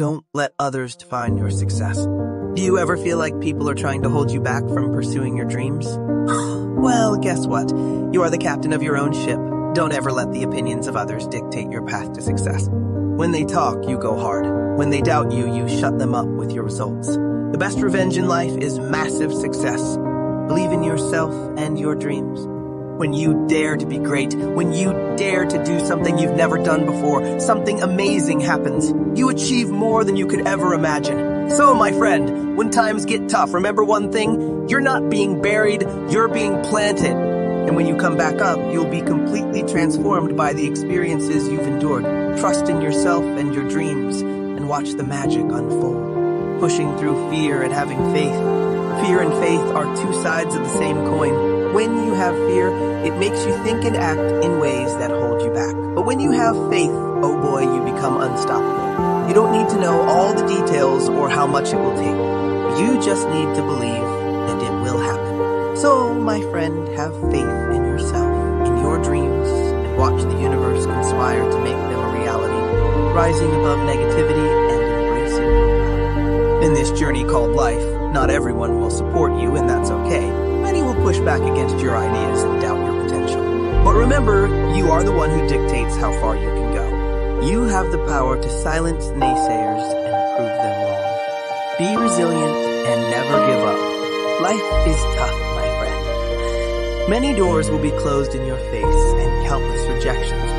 Don't let others define your success. Do you ever feel like people are trying to hold you back from pursuing your dreams? well, guess what? You are the captain of your own ship. Don't ever let the opinions of others dictate your path to success. When they talk, you go hard. When they doubt you, you shut them up with your results. The best revenge in life is massive success. Believe in yourself and your dreams. When you dare to be great, when you dare to do something you've never done before, something amazing happens. You achieve more than you could ever imagine. So, my friend, when times get tough, remember one thing? You're not being buried, you're being planted. And when you come back up, you'll be completely transformed by the experiences you've endured. Trust in yourself and your dreams, and watch the magic unfold. Pushing through fear and having faith. Fear and faith are two sides of the same coin. When you have fear, it makes you think and act in ways that hold you back. But when you have faith, oh boy, you become unstoppable. You don't need to know all the details or how much it will take. You just need to believe and it will happen. So, my friend, have faith in yourself, in your dreams, and watch the universe conspire to make them a reality, rising above negativity and embracing your power. In this journey called life, not everyone will support you, and that's okay. Many will push back against your ideas and doubt your potential. But remember, you are the one who dictates how far you can go. You have the power to silence naysayers and prove them wrong. Be resilient and never give up. Life is tough, my friend. Many doors will be closed in your face and countless rejections